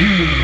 Hmm.